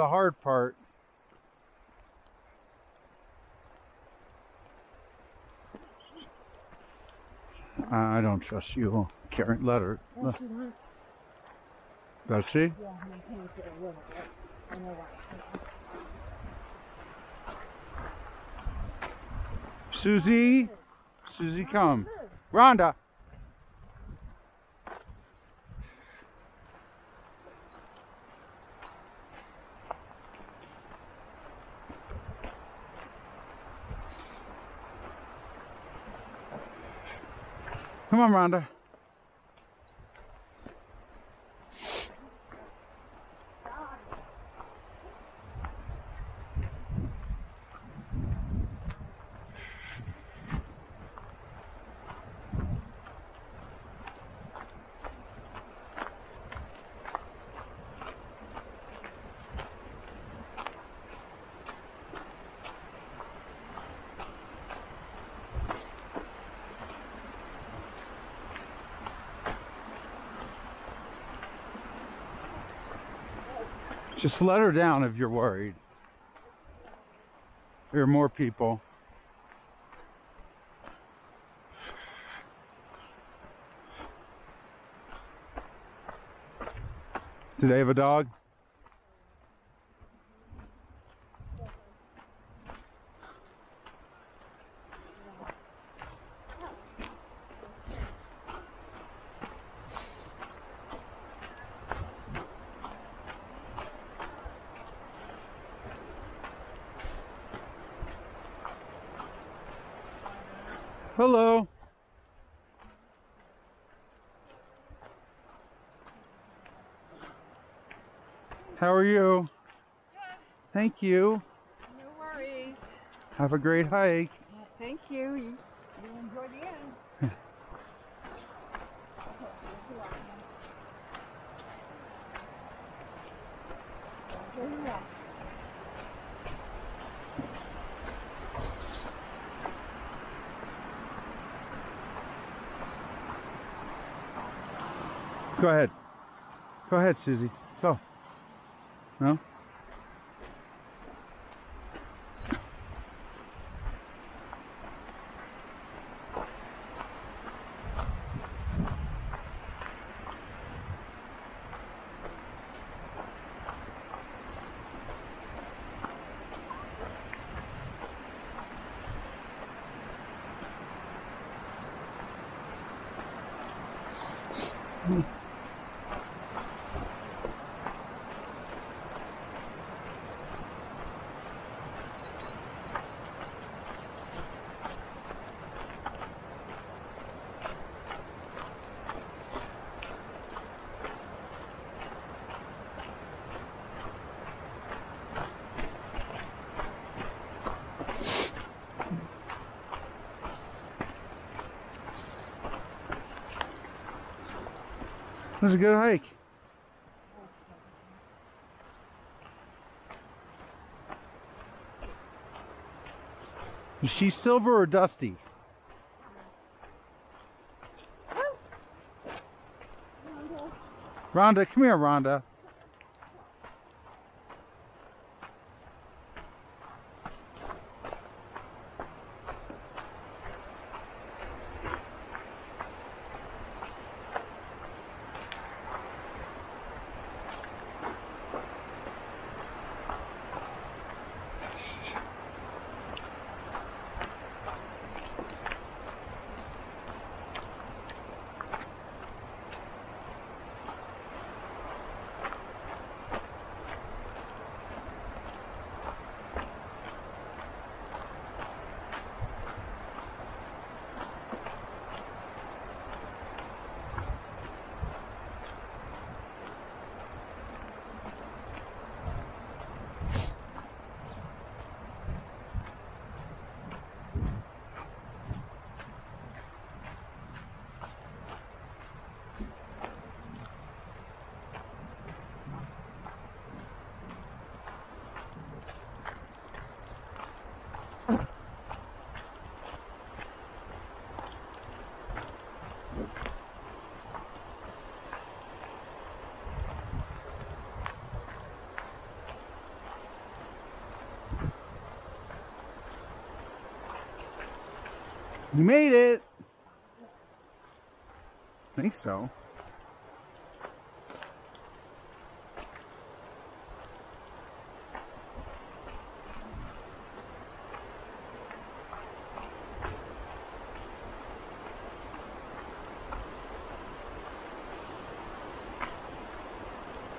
the hard part. I don't trust you. Carrying letter. Well, she wants, Does she? yeah, it a little bit. I know why. Susie? Susie, come. Rhonda. Come on, Rhonda. Just let her down if you're worried. There are more people. Do they have a dog? Hello. How are you? Good. Thank you. No worries. Have a great hike. Thank you. You, you enjoy the end. Go ahead. Go ahead, Susie. Go. No? It was a good hike. Is she silver or dusty? Rhonda, come here, Rhonda. You made it. I think so.